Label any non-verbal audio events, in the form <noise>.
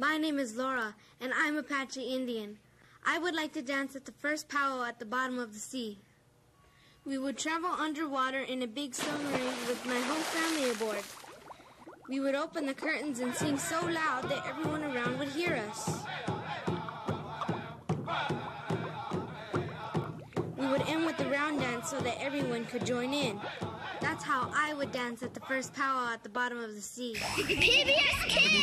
My name is Laura, and I'm Apache Indian. I would like to dance at the first powwow at the bottom of the sea. We would travel underwater in a big submarine with my whole family aboard. We would open the curtains and sing so loud that everyone around would hear us. We would end with the round dance so that everyone could join in. That's how I would dance at the first powwow at the bottom of the sea. <laughs> PBS Kids!